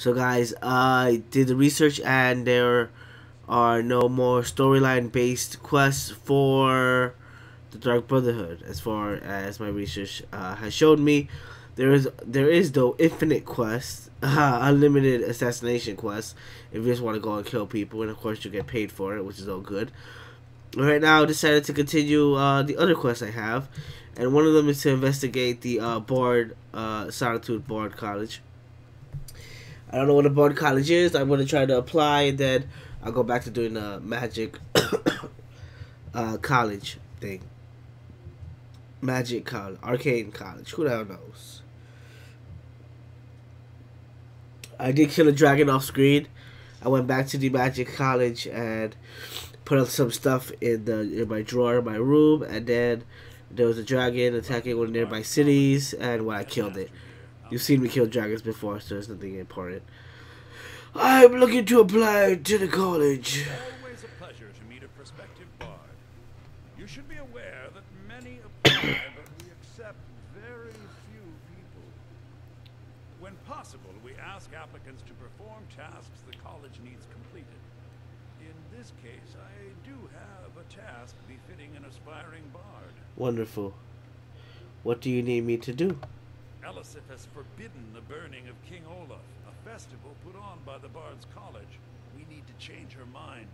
So guys, I did the research and there are no more storyline based quests for the Dark Brotherhood as far as my research uh, has shown me. There is there is though infinite quests, uh, unlimited assassination quests if you just want to go and kill people and of course you get paid for it which is all good. Right now I decided to continue uh, the other quests I have and one of them is to investigate the uh, Bard, uh, Solitude Bard College. I don't know what a Bard College is. I'm going to try to apply and then I'll go back to doing the magic uh, college thing. Magic college, arcane college. Who the hell knows? I did kill a dragon off screen. I went back to the magic college and put up some stuff in the in my drawer in my room, and then there was a dragon attacking one of nearby cities, and when I killed it. You've seen me kill dragons before, so there's nothing important. I'm looking to apply to the college. Always a pleasure to meet a prospective bard. You should be aware that many apply, but we accept very few people. When possible, we ask applicants to perform tasks the college needs completed. In this case, I do have a task befitting an aspiring bard. Wonderful. What do you need me to do? Elisif has forbidden the burning of King Olaf, a festival put on by the Bard's College. We need to change her mind.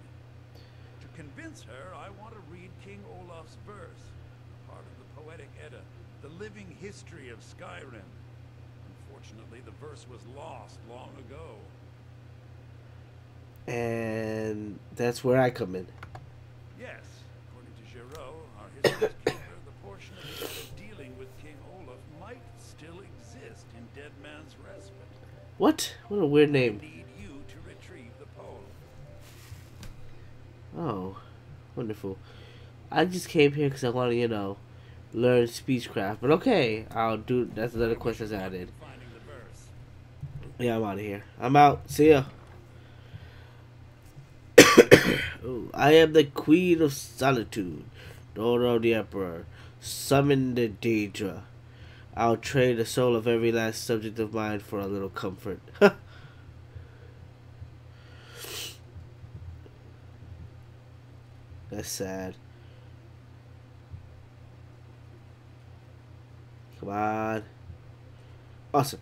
To convince her, I want to read King Olaf's verse, part of the Poetic Edda, the living history of Skyrim. Unfortunately, the verse was lost long ago. And that's where I come in. Yes, according to Giraud, our history's What? What a weird name. Oh, wonderful. I just came here because I want to, you know, learn speechcraft. But okay, I'll do. That's another question that's added. Yeah, I'm out of here. I'm out. See ya. I am the Queen of Solitude, daughter of the Emperor. Summon the Daedra. I'll trade the soul of every last subject of mine for a little comfort. That's sad. Come on. Awesome.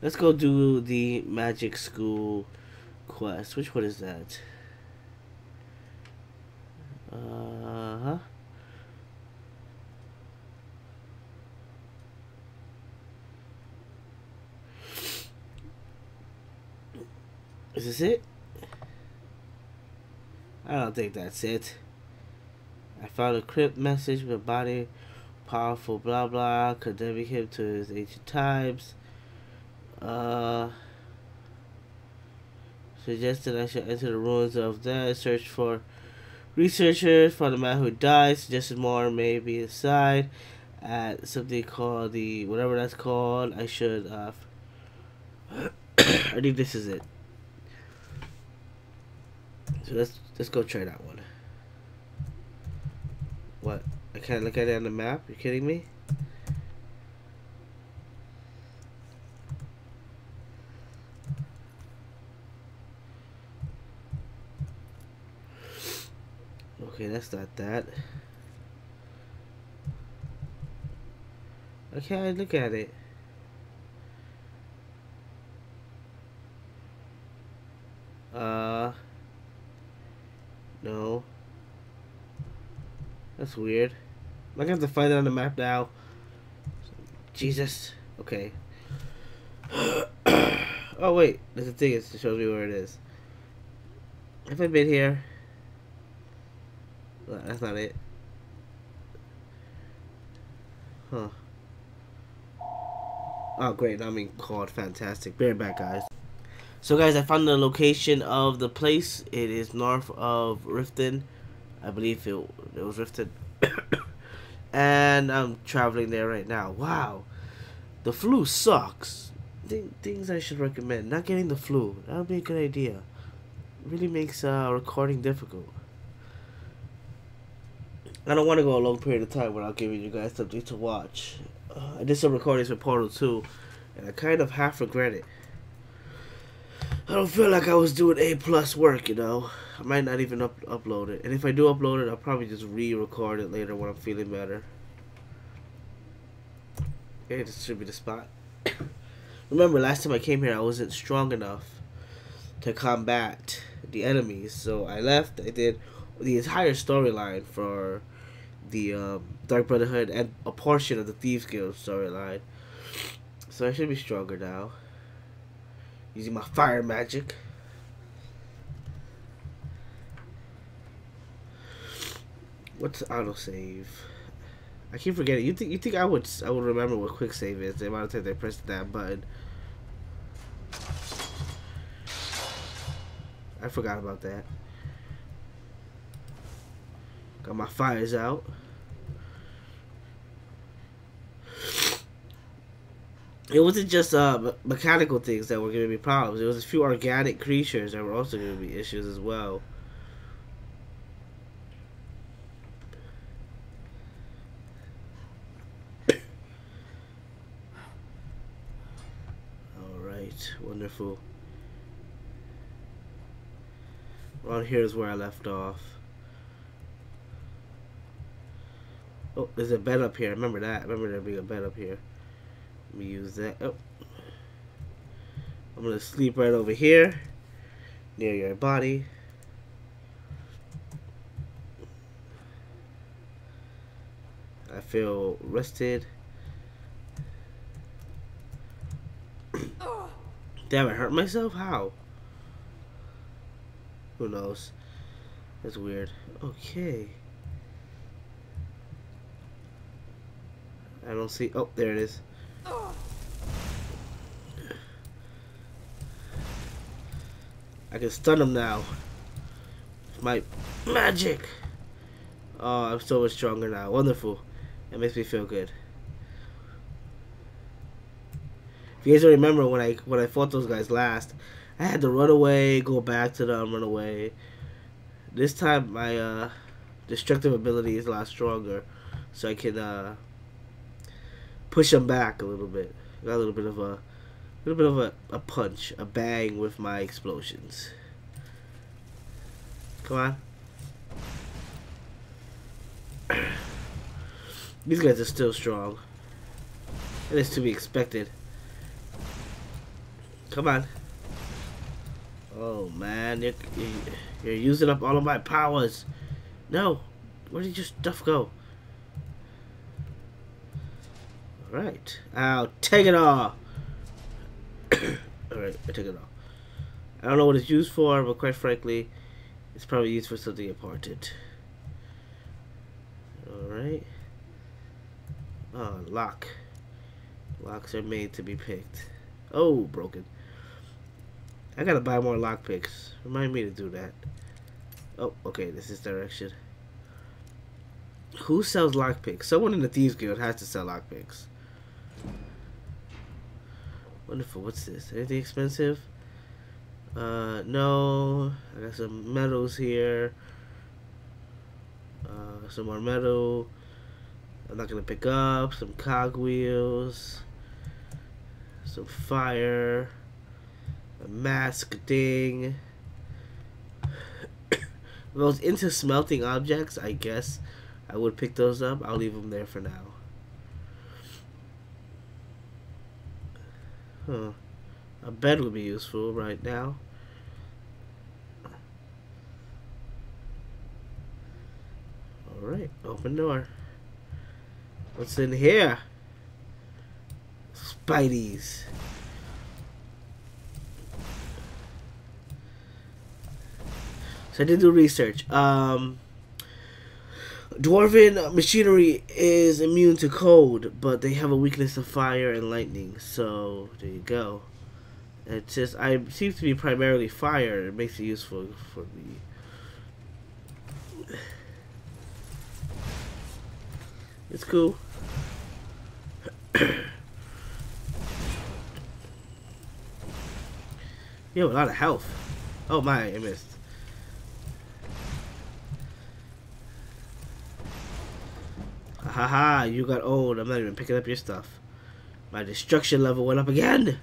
Let's go do the magic school quest. Which one is that? Uh huh. Is this it? I don't think that's it. I found a crypt message with body powerful blah blah condemning him to his ancient times. Uh suggested I should enter the ruins of that search for researchers for the man who died, suggested more may be inside at something called the whatever that's called. I should uh I think this is it. So let's let's go try that one. What? I can't look at it on the map? You kidding me? Okay, that's not that. Okay, look at it. Uh, no. That's weird. I'm gonna have to find it on the map now. Jesus. Okay. oh wait, there's a thing. It shows me where it is. Have I been here? That's not it. Huh. Oh great, I'm being called fantastic. Bear back guys. So guys, I found the location of the place. It is north of Riften. I believe it, it was Riften. and I'm traveling there right now. Wow. The flu sucks. Th things I should recommend. Not getting the flu. That would be a good idea. really makes uh, recording difficult. I don't want to go a long period of time without giving you guys something to watch. Uh, I did some recordings for Portal 2, and I kind of half regret it. I don't feel like I was doing A plus work, you know. I might not even up upload it, and if I do upload it, I'll probably just re-record it later when I'm feeling better. Okay, this should be the spot. Remember, last time I came here, I wasn't strong enough to combat the enemies, so I left. I did the entire storyline for the um, Dark Brotherhood and a portion of the Thieves Guild storyline. So I should be stronger now. Using my fire magic. What's autosave? I keep forgetting. You think you think I would I would remember what quick save is? The amount of time they pressed that button. I forgot about that. Got my fires out. It wasn't just uh, mechanical things that were giving me problems. It was a few organic creatures that were also giving me issues as well. Alright, wonderful. Well, here is where I left off. Oh, there's a bed up here. Remember that. Remember there being a bed up here. Let me use that. Oh. I'm going to sleep right over here. Near your body. I feel rested. Damn, I hurt myself? How? Who knows? That's weird. Okay. I don't see. Oh, there it is. I can stun him now. My magic. Oh, I'm so much stronger now. Wonderful. It makes me feel good. If you guys don't remember when I when I fought those guys last, I had to run away, go back to them, run away. This time my uh, destructive ability is a lot stronger, so I can uh, push them back a little bit. Got a little bit of a, little bit of a, a punch, a bang with my explosions. Come on. These guys are still strong. It is to be expected. Come on. Oh man, you're, you're using up all of my powers. No, where did your stuff go? Alright, I'll take it all. Alright, I took it all. I don't know what it's used for, but quite frankly, it's probably used for something important. Alright. Oh, lock. Locks are made to be picked. Oh, broken. I gotta buy more lockpicks. Remind me to do that. Oh, okay, this is direction. Who sells lockpicks? Someone in the Thieves Guild has to sell lockpicks. Wonderful. What's this? Anything expensive? Uh, no. I got some metals here. Uh, some more metal. I'm not gonna pick up. Some cogwheels. Some fire. A mask thing. those into smelting objects, I guess I would pick those up. I'll leave them there for now. Huh. A bed would be useful right now. Alright, open door. What's in here? Spideys. So I did do research. Um, Dwarven machinery is immune to cold, but they have a weakness to fire and lightning. So there you go. It's just I seems to be primarily fire. It makes it useful for me. It's cool. you have a lot of health. Oh my, I missed. Haha, you got old. I'm not even picking up your stuff. My destruction level went up again.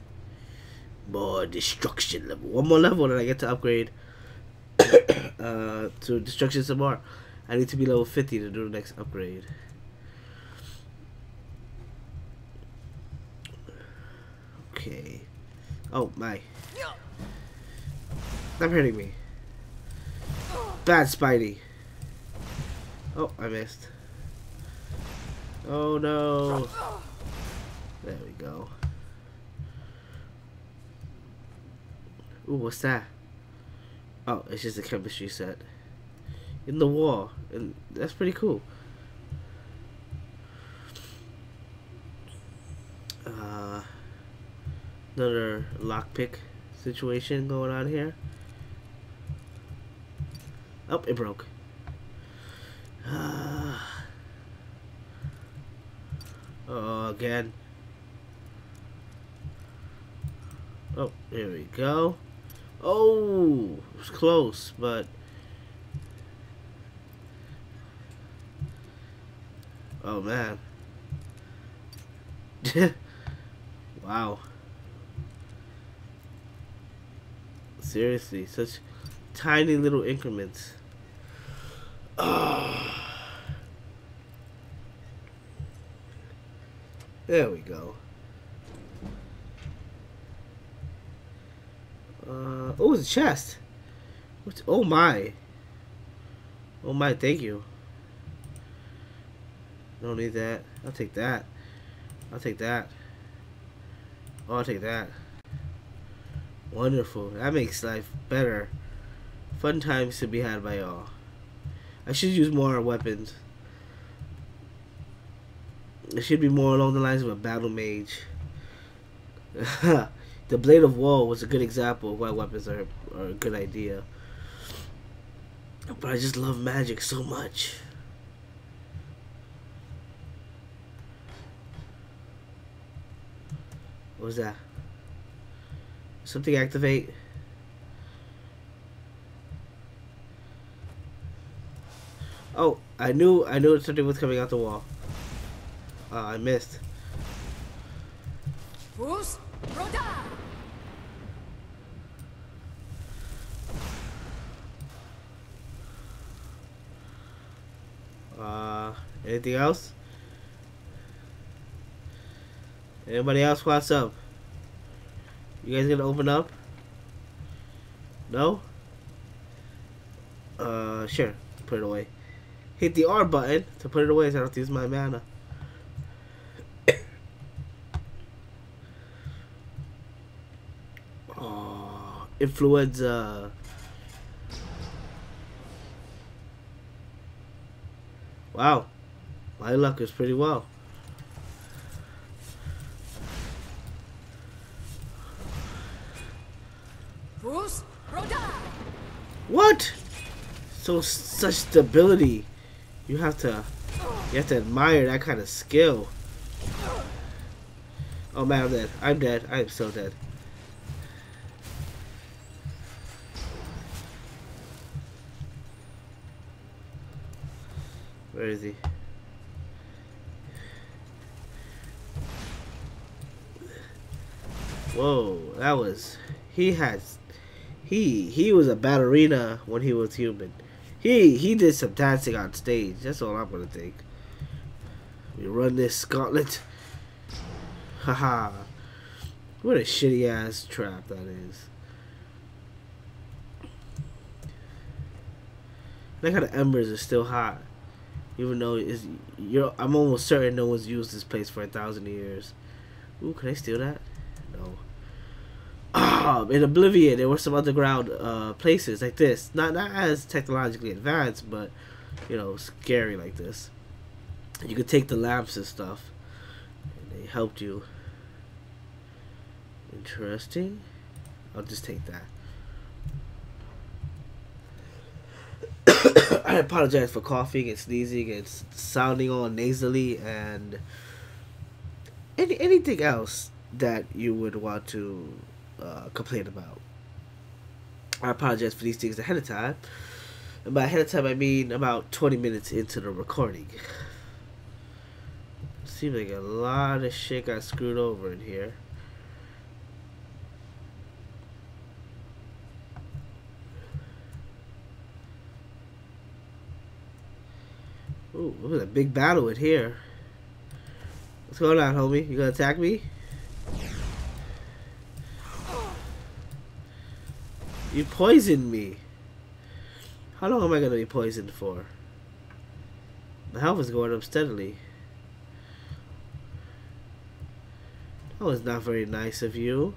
More destruction level. One more level and I get to upgrade uh, to destruction some more. I need to be level 50 to do the next upgrade. Okay. Oh, my. Stop hurting me. Bad Spidey. Oh, I missed. Oh no. There we go. Ooh, what's that? Oh, it's just a chemistry set. In the wall. And that's pretty cool. Uh, another lockpick situation going on here. Oh, it broke. Uh, oh, again. Oh, here we go. Oh, it was close, but... Oh, man. wow. Seriously, such tiny little increments. Ah. There we go. Uh, oh, it's a chest. What's, oh my. Oh my, thank you. Don't need that. I'll take that. I'll take that. Oh, I'll take that. Wonderful. That makes life better. Fun times to be had by all. I should use more weapons. It should be more along the lines of a battle mage. the Blade of Woe was a good example of why weapons are, are a good idea. But I just love magic so much. What was that? Something activate? Oh, I knew I knew something was coming out the wall. Uh, I missed. Bruce, Rhoda! Uh, anything else? Anybody else what's up? You guys gonna open up? No? Uh, sure. Put it away. Hit the R button to put it away so I don't have to use my mana. Oh, influenza. Wow. My luck is pretty well. Bruce! What? So such stability. You have to you have to admire that kind of skill. Oh man, I'm dead. I'm dead. I am so dead. Where is he? Whoa, that was he has he he was a ballerina when he was human. He he did some dancing on stage. That's all I'm gonna think. We run this Scotland. Haha. what a shitty ass trap that is. That kind of embers are still hot. Even though it's, you're, I'm almost certain no one's used this place for a thousand years. Ooh, can I steal that? No. Um, in Oblivion, there were some underground uh, places like this. Not not as technologically advanced, but you know, scary like this. You could take the lamps and stuff, and they helped you. Interesting. I'll just take that. I apologize for coughing and sneezing and sounding all nasally and any anything else that you would want to uh, complain about. I apologize for these things ahead of time. And by ahead of time, I mean about 20 minutes into the recording. Seems like a lot of shit got screwed over in here. Ooh, it was a big battle in here. What's going on, homie? You gonna attack me? You poisoned me. How long am I gonna be poisoned for? The health is going up steadily. That was not very nice of you.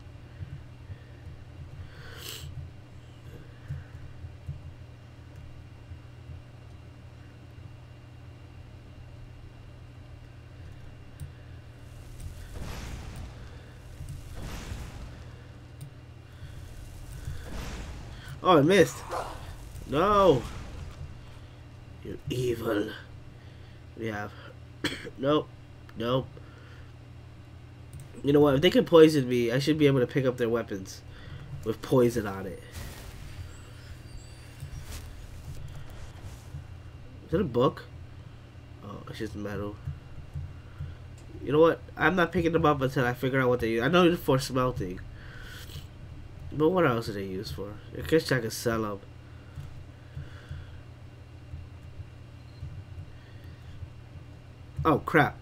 I missed. No. You're evil. We have. nope. Nope. You know what? If they can poison me, I should be able to pick up their weapons with poison on it. Is it a book? Oh, it's just metal. You know what? I'm not picking them up until I figure out what they use. I know it's for smelting. But what else are they used for? I guess I could sell them. Oh, crap.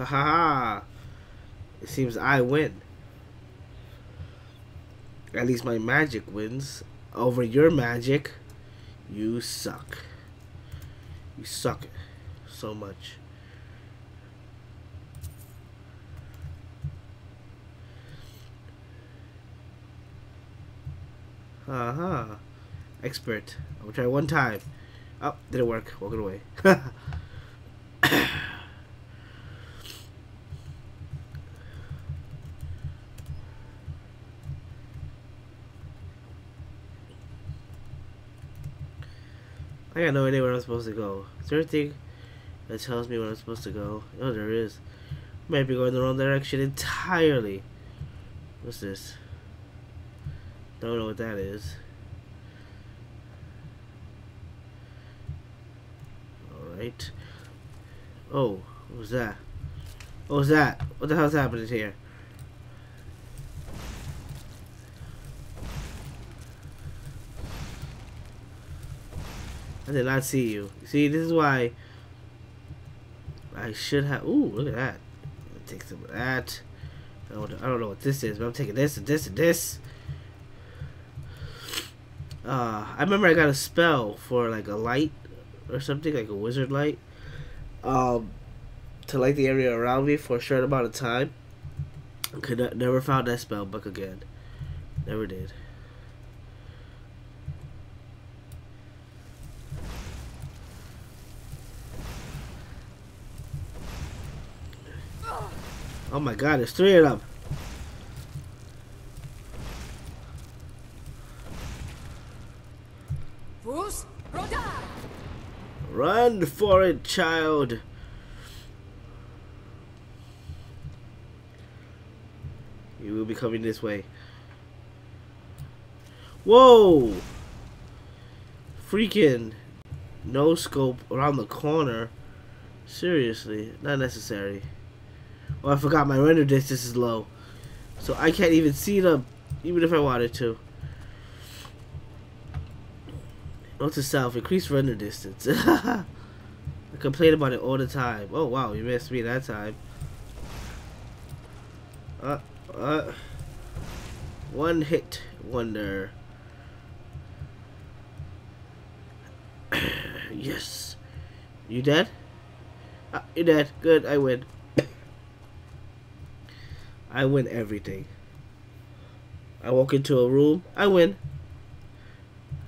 Ha ha ha. It seems I win. At least my magic wins. Over your magic, you suck. You suck so much. Uh huh. Expert. I'll try one time. Oh, didn't work. Walk it away. I got no idea where I'm supposed to go. Is there anything that tells me where I'm supposed to go? Oh, there is. Might be going the wrong direction entirely. What's this? Don't know what that is. Alright. Oh, what was that? What was that? What the hell's happening here? I did not see you. See, this is why I should have. Ooh, look at that. take some of that. I don't, I don't know what this is, but I'm taking this and this and this. Uh, I remember I got a spell for like a light or something, like a wizard light, um, to light the area around me for a short amount of time. Could never found that spell book again. Never did. Oh my god, there's three of them. Run for it, child. You will be coming this way. Whoa! Freaking no scope around the corner. Seriously, not necessary. Oh, I forgot my render distance is low. So I can't even see them, even if I wanted to. Note to self, increase render distance. I complain about it all the time. Oh wow, you missed me that time. Uh, uh, one hit wonder. yes. You dead? Ah, you dead. Good, I win. I win everything. I walk into a room, I win.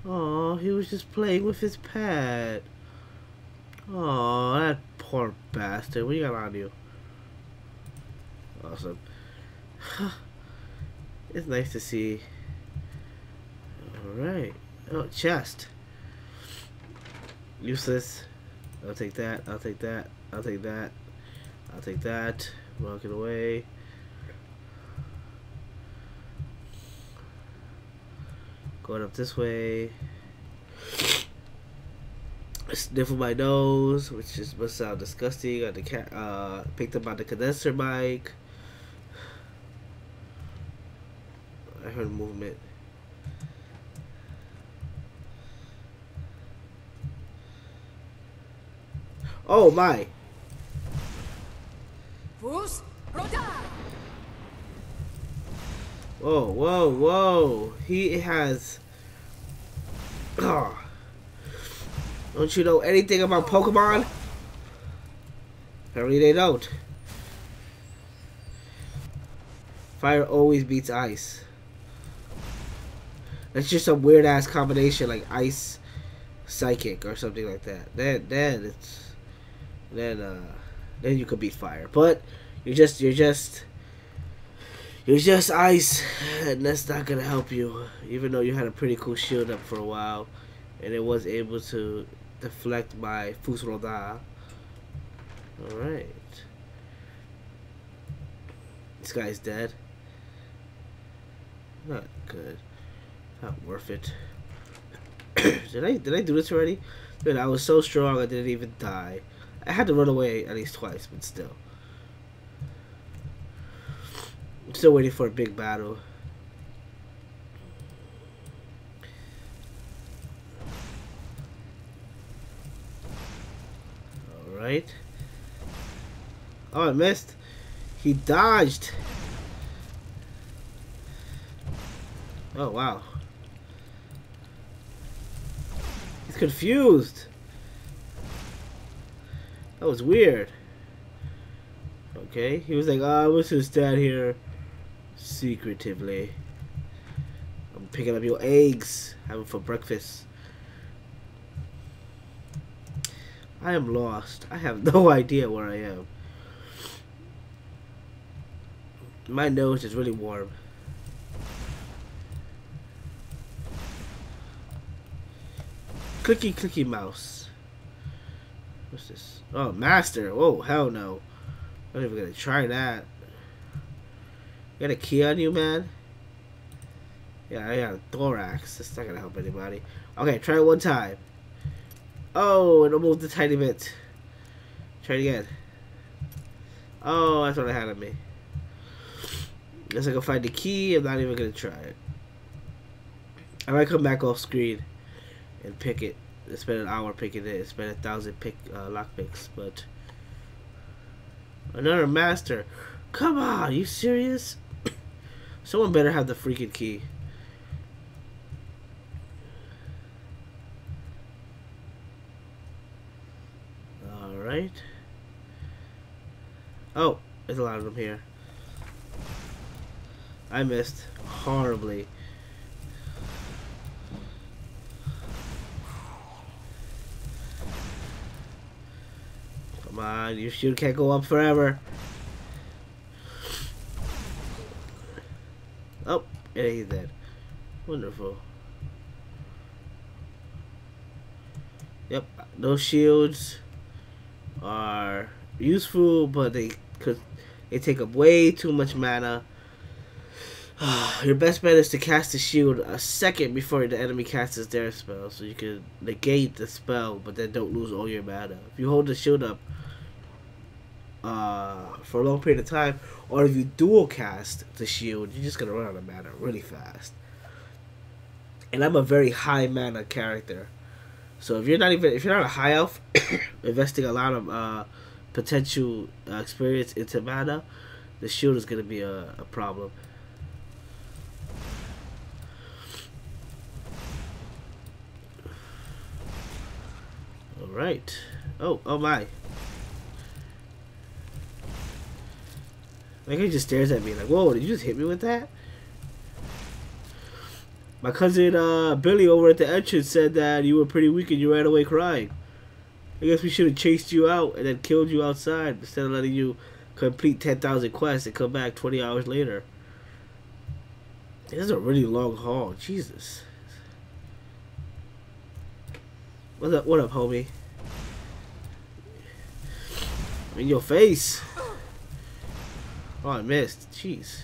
Oh, he was just playing with his pet. Oh, that poor bastard. What you got on you? Awesome. it's nice to see. Alright. Oh, chest. Useless. I'll take that. I'll take that. I'll take that. I'll take that. Walk it away. Going up this way. sniffle my nose, which just must sound disgusting. On the cat, uh, picked up on the condenser mic. I heard movement. Oh my! Bruce, Rodan! Whoa, whoa, whoa! He has. Oh. Don't you know anything about Pokemon? Apparently they don't. Fire always beats ice. That's just some weird ass combination like ice psychic or something like that. Then then it's then uh then you could beat fire. But you're just you're just you're just ice and that's not gonna help you. Even though you had a pretty cool shield up for a while and it was able to deflect my Fus Ro Dah. Alright. This guy's dead. Not good. Not worth it. did I did I do this already? Dude, I was so strong I didn't even die. I had to run away at least twice, but still. I'm still waiting for a big battle. Alright. Oh, I missed. He dodged. Oh, wow. He's confused. That was weird. Okay, he was like, oh, I wish to stand here secretively. I'm picking up your eggs, having for breakfast. I am lost. I have no idea where I am. My nose is really warm. Clicky clicky mouse. What's this? Oh, master. Oh, hell no. I'm not even gonna try that. Got a key on you, man? Yeah, I got a thorax. That's not gonna help anybody. Okay, try it one time. Oh, it moved a tiny bit. Try it again. Oh, that's what I had on me. Guess I can find the key. I'm not even gonna try it. I might come back off screen and pick it. Spend an hour picking it. Spend a thousand pick uh, lock picks, but another master. Come on, you serious? Someone better have the freaking key. All right. Oh, there's a lot of them here. I missed horribly. Come on, your shield can't go up forever. He's dead. Wonderful. Yep, those shields are useful, but they could they take up way too much mana. Your best bet is to cast the shield a second before the enemy casts their spell, so you can negate the spell, but then don't lose all your mana. If you hold the shield up uh, for a long period of time, or if you dual cast the shield, you're just gonna run out of mana really fast. And I'm a very high mana character, so if you're not even if you're not a high elf, investing a lot of uh, potential uh, experience into mana, the shield is gonna be a, a problem. All right. Oh, oh my. Like he just stares at me like, whoa, did you just hit me with that? My cousin uh, Billy over at the entrance said that you were pretty weak and you ran away crying. I guess we should have chased you out and then killed you outside instead of letting you complete 10,000 quests and come back 20 hours later. This is a really long haul. Jesus. What up? What up, homie? In your face. Oh, I missed. Jeez.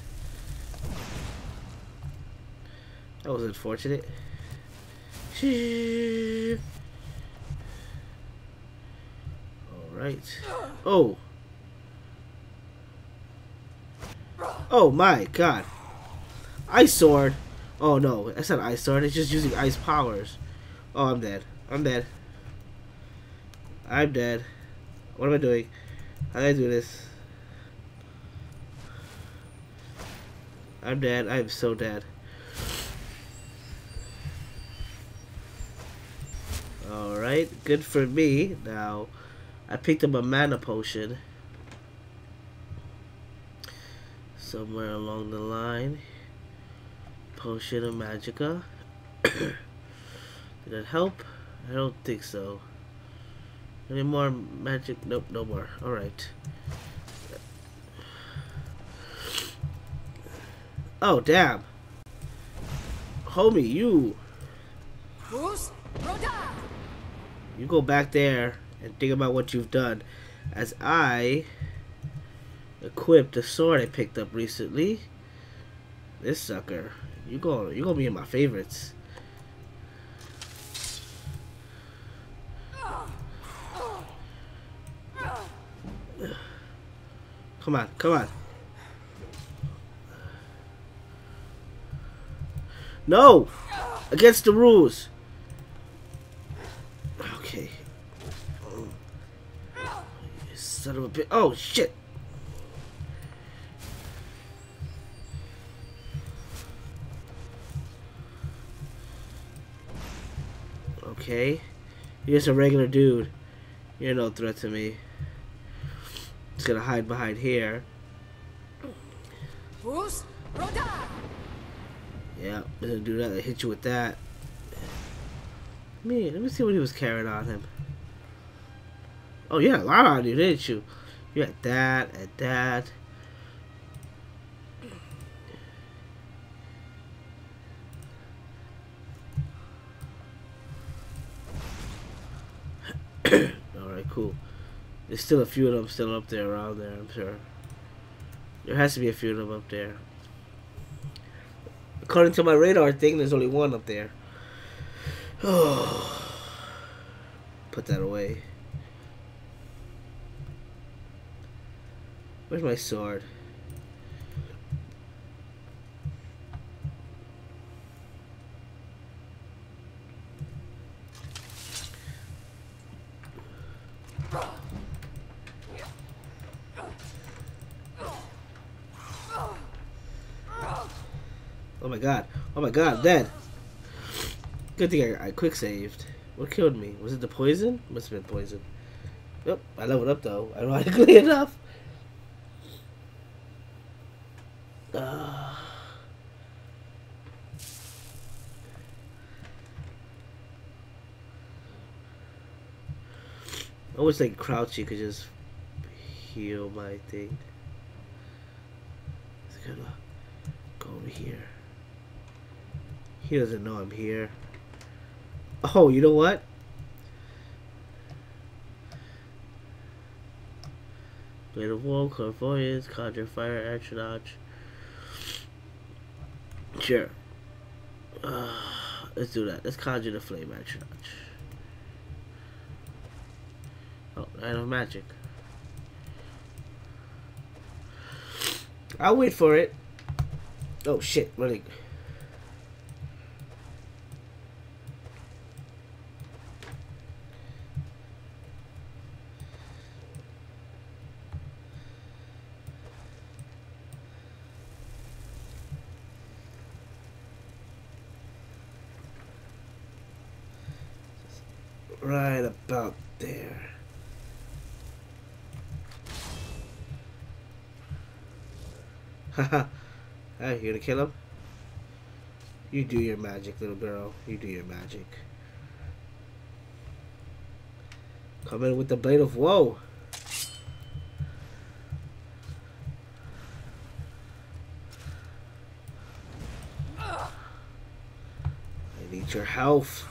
That was unfortunate. Alright. Oh. Oh my god. Ice sword. Oh no, that's not ice sword. It's just using ice powers. Oh, I'm dead. I'm dead. I'm dead. What am I doing? How do I do this? I'm dead. I'm so dead. Alright, good for me. Now, I picked up a mana potion. Somewhere along the line. Potion of Magicka. Did that help? I don't think so. Any more magic? Nope, no more. Alright. Oh, damn. Homie, you. You go back there and think about what you've done. As I equip the sword I picked up recently. This sucker. You go you gonna be in my favorites. Come on, come on. No! Against the rules. Okay. You son of a bitch. Oh, shit. Okay. You're just a regular dude. You're no threat to me. Just gonna hide behind here. Bruce, Rodan! Yeah, gonna do that. I hit you with that. Man, let me see what he was carrying on him. Oh, yeah, a lot on you, didn't you? You had that and that. Alright, cool. There's still a few of them still up there around there, I'm sure. There has to be a few of them up there. According to my radar thing, there's only one up there. Put that away. Where's my sword? Oh my god. Oh my god, dead. Good thing I, I quick saved. What killed me? Was it the poison? Must have been poison. Yep, I leveled up though. Ironically enough. I wish like Crouchy could just heal my thing. It's gonna go over here. He doesn't know I'm here. Oh, you know what? Blade of Woe, Clairvoyance, Conjure Fire, Action Dodge. Sure. Uh, let's do that. Let's conjure the flame action dodge. Oh, I have magic. I'll wait for it. Oh shit, running. Right about there. Haha. hey, you gonna kill him? You do your magic, little girl. You do your magic. Come in with the blade of woe. I need your health.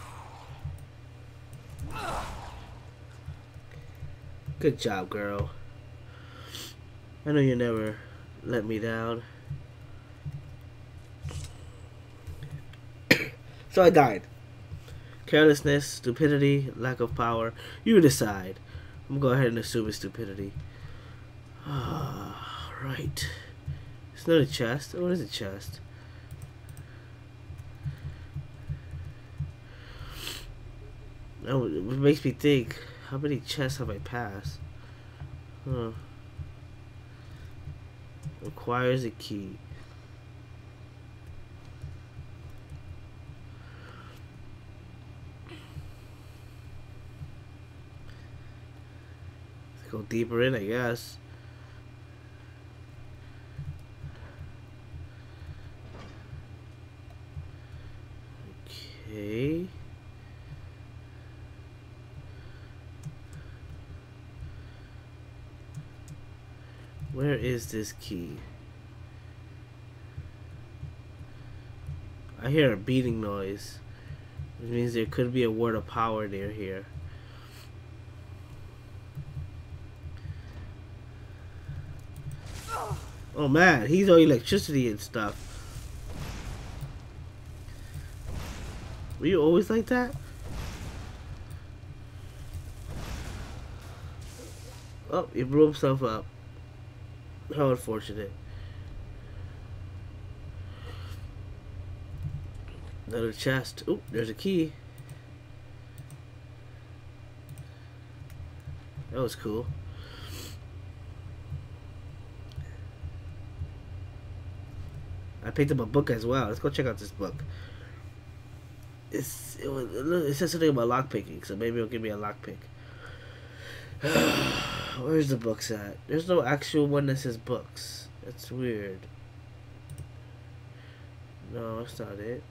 Good job, girl. I know you never let me down. so I died. Carelessness, stupidity, lack of power. You decide. I'm gonna go ahead and assume it's stupidity. Ah, right. It's not a chest. What is a chest? Oh, it makes me think. How many chests have I passed? Huh. Requires a key. Let's go deeper in, I guess. Okay. Where is this key? I hear a beating noise. Which means there could be a word of power near here. Oh man, he's on electricity and stuff. Were you always like that? Oh, he blew himself up. How unfortunate. Another chest. Oh, there's a key. That was cool. I picked up a book as well. Let's go check out this book. It's it, was, it says something about lockpicking, so maybe it'll give me a lockpick. Where's the books at? There's no actual one that says books. That's weird. No, that's not it.